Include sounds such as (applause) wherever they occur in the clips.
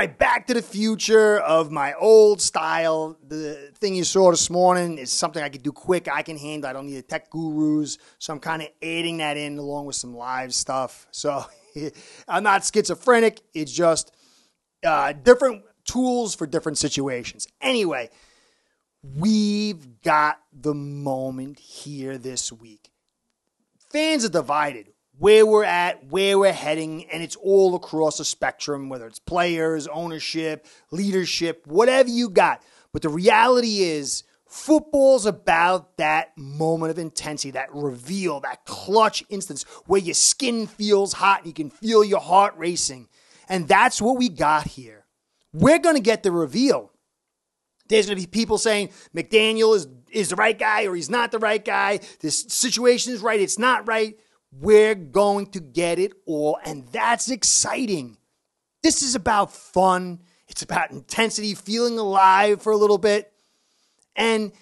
right, back to the future of my old style. The thing you saw this morning is something I can do quick. I can handle. I don't need the tech gurus. So I'm kind of adding that in along with some live stuff. So (laughs) I'm not schizophrenic. It's just uh, different tools for different situations. Anyway, we've got the moment here this week. Fans are divided where we're at, where we're heading, and it's all across the spectrum, whether it's players, ownership, leadership, whatever you got. But the reality is, football's about that moment of intensity, that reveal, that clutch instance where your skin feels hot and you can feel your heart racing. And that's what we got here. We're going to get the reveal. There's going to be people saying McDaniel is, is the right guy or he's not the right guy. This situation is right, it's not right. We're going to get it all, and that's exciting. This is about fun, it's about intensity, feeling alive for a little bit. And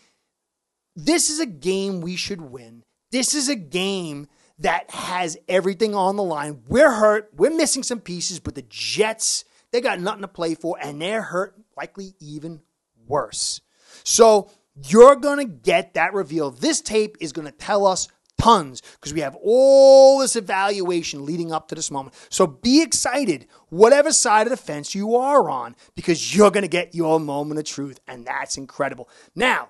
this is a game we should win. This is a game that has everything on the line. We're hurt, we're missing some pieces, but the Jets, they got nothing to play for, and they're hurt, likely even worse. So you're going to get that reveal. This tape is going to tell us tons because we have all this evaluation leading up to this moment. So be excited, whatever side of the fence you are on, because you're going to get your moment of truth, and that's incredible. Now,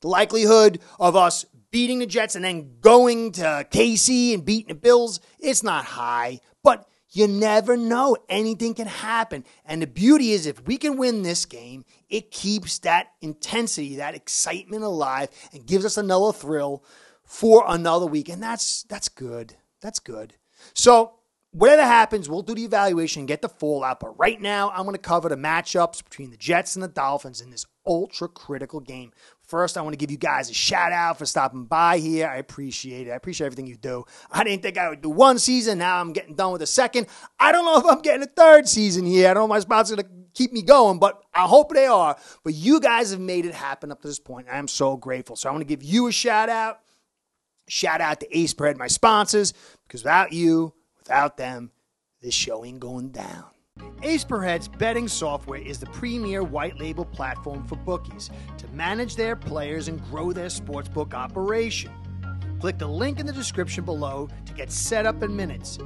the likelihood of us beating the Jets and then going to KC and beating the Bills, it's not high, but you never know. Anything can happen. And the beauty is, if we can win this game, it keeps that intensity, that excitement alive, and gives us another thrill for another week. And that's that's good. That's good. So whatever happens, we'll do the evaluation and get the fallout. But right now, I'm going to cover the matchups between the Jets and the Dolphins in this ultra critical game. First, I want to give you guys a shout out for stopping by here. I appreciate it. I appreciate everything you do. I didn't think I would do one season. Now I'm getting done with a second. I don't know if I'm getting a third season here. I don't know if my sponsors going to keep me going, but I hope they are. But you guys have made it happen up to this point. I'm so grateful. So I want to give you a shout out. Shout out to Ace Per Head, my sponsors, because without you, without them, this show ain't going down. Ace Per Head's betting software is the premier white label platform for bookies to manage their players and grow their sportsbook operation. Click the link in the description below to get set up in minutes.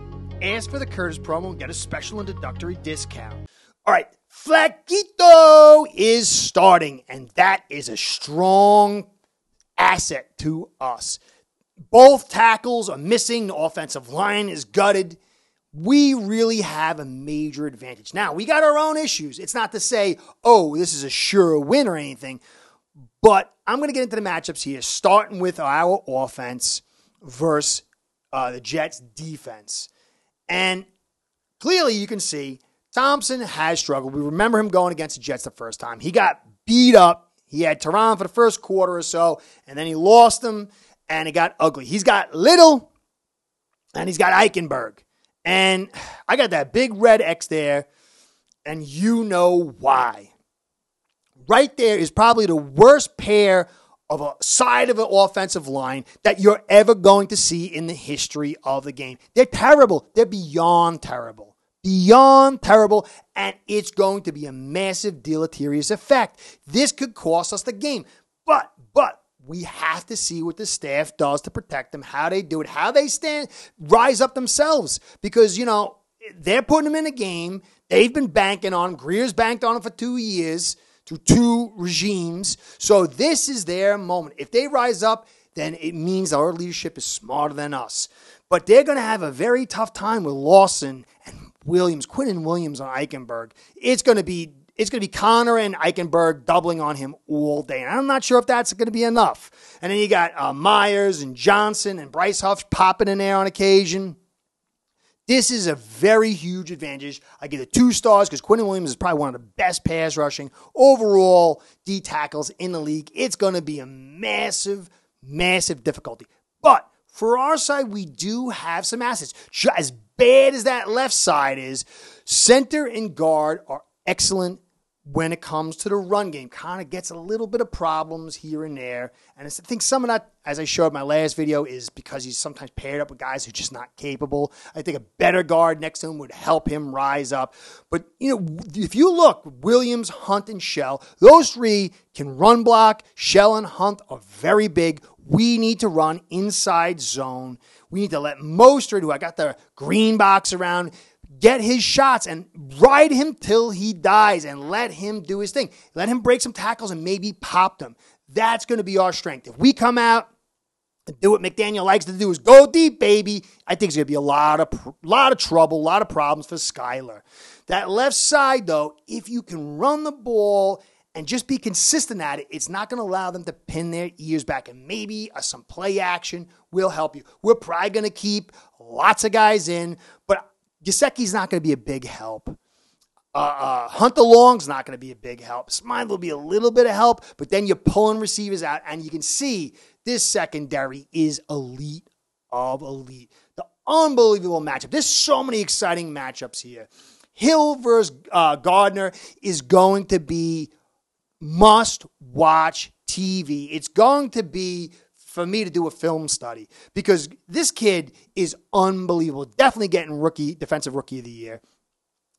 Ask for the Curtis promo and get a special and introductory discount. All right, Flaquito is starting, and that is a strong asset to us. Both tackles are missing. The offensive line is gutted. We really have a major advantage. Now, we got our own issues. It's not to say, oh, this is a sure win or anything, but I'm going to get into the matchups here, starting with our offense versus uh, the Jets' defense. And clearly, you can see Thompson has struggled. We remember him going against the Jets the first time. He got beat up. He had Terron for the first quarter or so, and then he lost him and it got ugly. He's got Little and he's got Eichenberg. And I got that big red X there, and you know why. Right there is probably the worst pair of a side of an offensive line that you're ever going to see in the history of the game. They're terrible. They're beyond terrible. Beyond terrible, and it's going to be a massive deleterious effect. This could cost us the game. But, but, we have to see what the staff does to protect them, how they do it, how they stand, rise up themselves. Because, you know, they're putting them in a game. They've been banking on them. Grier's banked on them for two years, through two regimes. So this is their moment. If they rise up, then it means our leadership is smarter than us. But they're going to have a very tough time with Lawson and Williams, Quinnen Williams on Eichenberg. It's going to be it's going to be Connor and Eichenberg doubling on him all day. And I'm not sure if that's going to be enough. And then you got uh, Myers and Johnson and Bryce Huff popping in there on occasion. This is a very huge advantage. I give it two stars because Quinnen Williams is probably one of the best pass rushing overall D tackles in the league. It's going to be a massive, massive difficulty. But for our side, we do have some assets. As bad as that left side is, center and guard are excellent when it comes to the run game. Kind of gets a little bit of problems here and there. And I think some of that, as I showed my last video, is because he's sometimes paired up with guys who are just not capable. I think a better guard next to him would help him rise up. But, you know, if you look, Williams, Hunt, and Shell, those three can run block. Shell and Hunt are very big. We need to run inside zone. We need to let Mostert, who I got the green box around, get his shots and ride him till he dies and let him do his thing. Let him break some tackles and maybe pop them. That's going to be our strength. If we come out and do what McDaniel likes to do is go deep, baby, I think it's going to be a lot of lot of trouble, a lot of problems for Skylar. That left side, though, if you can run the ball and just be consistent at it, it's not going to allow them to pin their ears back. And maybe uh, some play action will help you. We're probably going to keep lots of guys in, but Gesicki's not going to be a big help. Uh, uh, Hunter Long's not going to be a big help. Smythe will be a little bit of help, but then you're pulling receivers out, and you can see this secondary is elite of elite. The unbelievable matchup. There's so many exciting matchups here. Hill versus uh, Gardner is going to be must watch TV. It's going to be for me to do a film study because this kid is unbelievable. Definitely getting rookie defensive rookie of the year.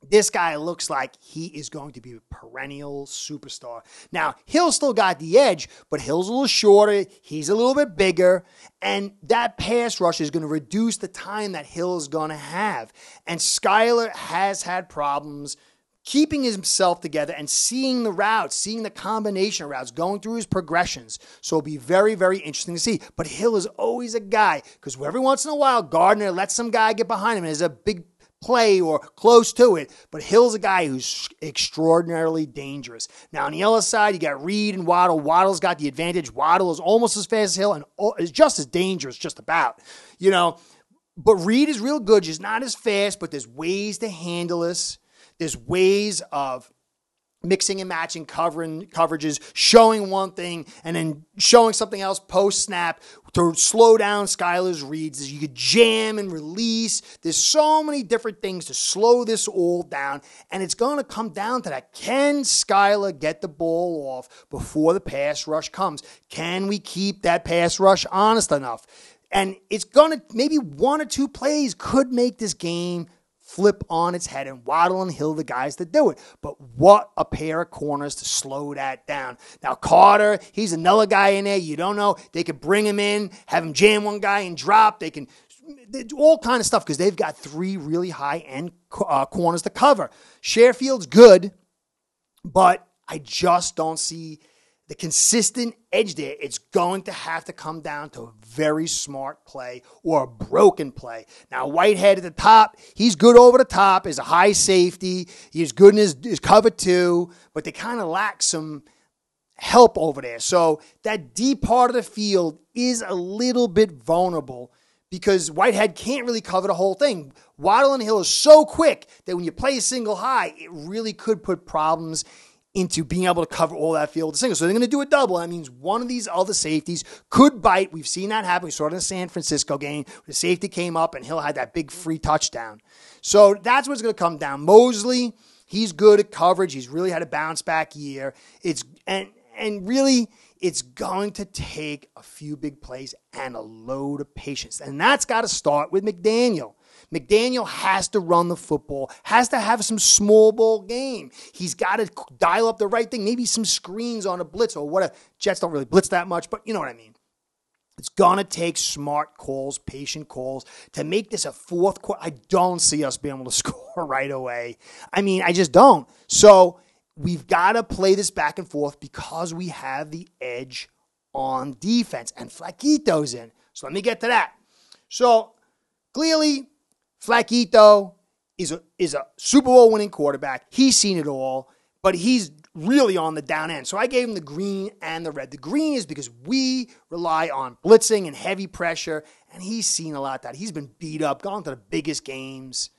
This guy looks like he is going to be a perennial superstar. Now, Hill still got the edge, but Hill's a little shorter. He's a little bit bigger. And that pass rush is going to reduce the time that Hill is going to have. And Skylar has had problems keeping himself together and seeing the routes, seeing the combination of routes, going through his progressions. So it'll be very, very interesting to see. But Hill is always a guy because every once in a while, Gardner lets some guy get behind him and there's a big play or close to it. But Hill's a guy who's extraordinarily dangerous. Now, on the other side, you got Reed and Waddle. Waddle's got the advantage. Waddle is almost as fast as Hill and is just as dangerous, just about. You know, but Reed is real good, just not as fast, but there's ways to handle this. There's ways of mixing and matching covering coverages, showing one thing and then showing something else post snap to slow down Skylar's reads. You could jam and release. There's so many different things to slow this all down, and it's going to come down to that. Can Skylar get the ball off before the pass rush comes? Can we keep that pass rush honest enough? And it's going to maybe one or two plays could make this game flip on its head and Waddle and Hill the guys that do it. But what a pair of corners to slow that down. Now Carter, he's another guy in there. You don't know. They could bring him in, have him jam one guy and drop. They can do all kind of stuff because they've got three really high end uh, corners to cover. Sherfield's good, but I just don't see the consistent edge there, it's going to have to come down to a very smart play or a broken play. Now, Whitehead at the top, he's good over the top, is a high safety. He's good in his, his cover too, but they kind of lack some help over there. So that deep part of the field is a little bit vulnerable because Whitehead can't really cover the whole thing. Waddle and Hill is so quick that when you play a single high, it really could put problems into being able to cover all that field single. So they're going to do a double. That means one of these other safeties could bite. We've seen that happen. We saw it in the San Francisco game. The safety came up and Hill had that big free touchdown. So that's what's going to come down. Mosley, he's good at coverage. He's really had a bounce back year. It's and and really it's going to take a few big plays and a load of patience. And that's got to start with McDaniel. McDaniel has to run the football, has to have some small ball game. He's got to dial up the right thing, maybe some screens on a blitz or what. Jets don't really blitz that much, but you know what I mean. It's going to take smart calls, patient calls to make this a fourth quarter. I don't see us being able to (laughs) score right away. I mean, I just don't. So we've got to play this back and forth because we have the edge on defense and Flaquito's in. So let me get to that. So clearly, Flaquito is a, is a Super Bowl winning quarterback. He's seen it all, but he's really on the down end. So I gave him the green and the red. The green is because we rely on blitzing and heavy pressure, and he's seen a lot of that. He's been beat up, gone to the biggest games,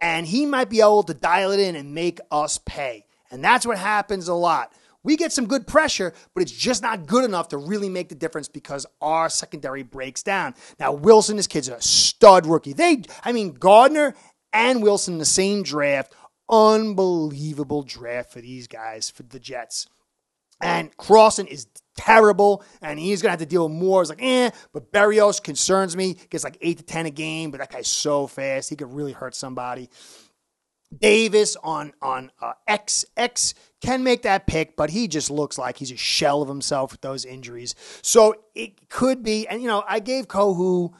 and he might be able to dial it in and make us pay. And that's what happens a lot. We get some good pressure, but it's just not good enough to really make the difference because our secondary breaks down. Now, Wilson, this kid's are a stud rookie. They, I mean, Gardner and Wilson the same draft, unbelievable draft for these guys, for the Jets. And Crossen is terrible, and he's gonna have to deal with more. It's like, eh, but Berrios concerns me. Gets like eight to ten a game, but that guy's so fast, he could really hurt somebody. Davis on on uh, XX can make that pick, but he just looks like he's a shell of himself with those injuries. So it could be, and you know, I gave Kohou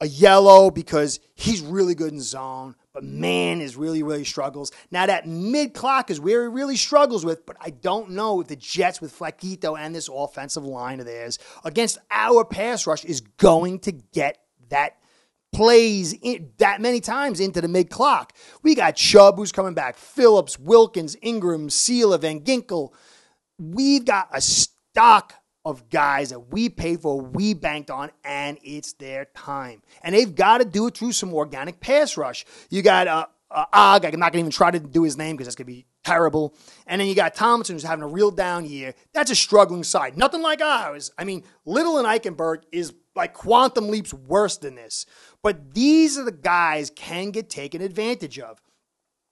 a yellow because he's really good in zone, but man is really, really struggles. Now that mid clock is where he really struggles with, but I don't know if the Jets with Flaquito and this offensive line of theirs against our pass rush is going to get that plays that many times into the mid clock. We got Chubb who's coming back, Phillips, Wilkins, Ingram, Sieler, Van Ginkel. We've got a stock of guys that we paid for, we banked on, and it's their time. And they've got to do it through some organic pass rush. You got uh, uh, Og, I'm not going to even try to do his name because that's going to be terrible. And then you got Thompson, who's having a real down year. That's a struggling side. Nothing like ours. I mean, Little and Eichenberg is like quantum leaps worse than this. But these are the guys can get taken advantage of.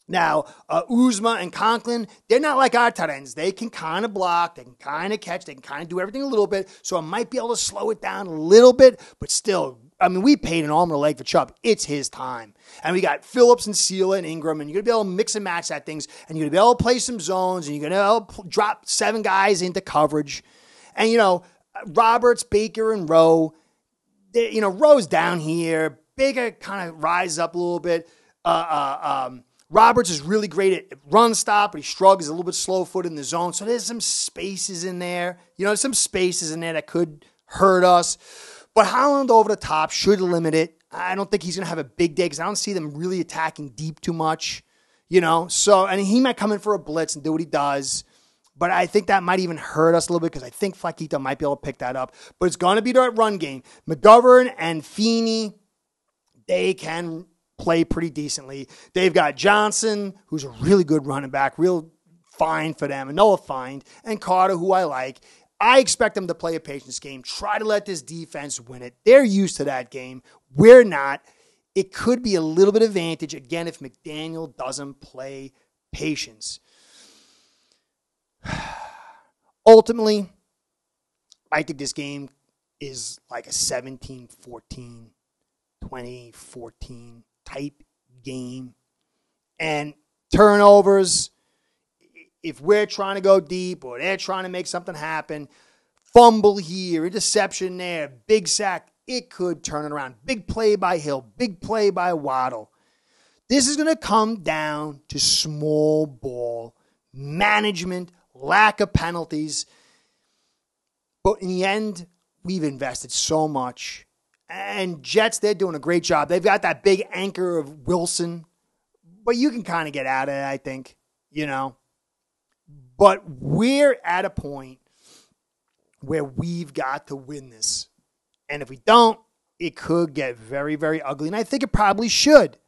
Now, uh, Uzomah and Conklin, they're not like our tight ends. They can kind of block, they can kind of catch, they can kind of do everything a little bit. So I might be able to slow it down a little bit, but still, I mean, we paid an arm and a leg for Chubb. It's his time. And we got Phillips and Sieler and Ingram, and you're going to be able to mix and match that things, and you're going to be able to play some zones, and you're going to drop seven guys into coverage. And, you know, Roberts, Baker, and Rowe, you know, Rowe's down here. Baker kind of rises up a little bit. Uh, uh, um, Roberts is really great at run stop, but he struggles a little bit slow footed in the zone. So there's some spaces in there. You know, some spaces in there that could hurt us. But Holland over the top should limit it. I don't think he's going to have a big day because I don't see them really attacking deep too much. You know, so and he might come in for a blitz and do what he does. But I think that might even hurt us a little bit because I think Flaquito might be able to pick that up. But it's going to be that run game. McGovern and Feeney, they can play pretty decently. They've got Johnson, who's a really good running back, real fine for them, and Noah Fine, and Carter, who I like. I expect them to play a patience game, try to let this defense win it. They're used to that game. We're not. It could be a little bit of advantage, again, if McDaniel doesn't play patience. (sighs) Ultimately, I think this game is like a 17 14, 20 14 type game. And turnovers, if we're trying to go deep or they're trying to make something happen, fumble here, interception there, big sack, it could turn it around. Big play by Hill, big play by Waddle. This is going to come down to small ball management, lack of penalties. But in the end, we've invested so much and Jets, they're doing a great job. They've got that big anchor of Wilson, but you can kind of get out of it, I think, you know. But we're at a point where we've got to win this. And if we don't, it could get very, very ugly. And I think it probably should.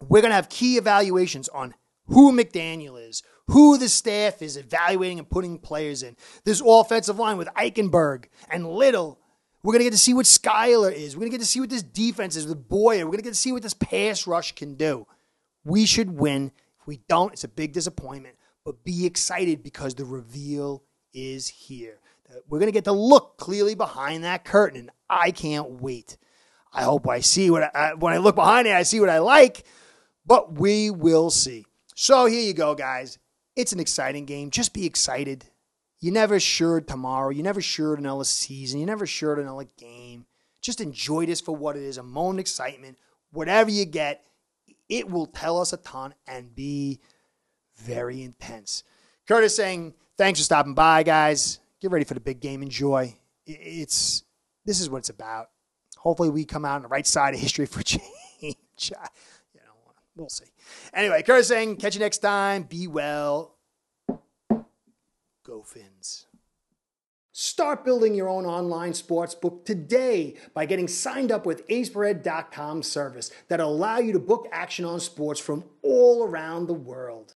We're going to have key evaluations on who McDaniel is, who the staff is evaluating and putting players in. This offensive line with Eichenberg and Little we're going to get to see what Skylar is. We're going to get to see what this defense is with Boyer. We're going to get to see what this pass rush can do. We should win. If we don't, it's a big disappointment. But be excited because the reveal is here. We're going to get to look clearly behind that curtain, and I can't wait. I hope I see what I, when I look behind it, I see what I like, but we will see. So here you go, guys. It's an exciting game. Just be excited. You're never sure tomorrow. You're never sure another season. You're never sure another game. Just enjoy this for what it is a moment of excitement. Whatever you get, it will tell us a ton and be very intense. Curtis saying, thanks for stopping by, guys. Get ready for the big game. Enjoy. It's this is what it's about. Hopefully, we come out on the right side of history for (laughs) change. you know, we'll see. Anyway, Curtis saying, catch you next time. Be well. Go Fins. Start building your own online sports book today by getting signed up with AcePerHead.com service that'll allow you to book action on sports from all around the world.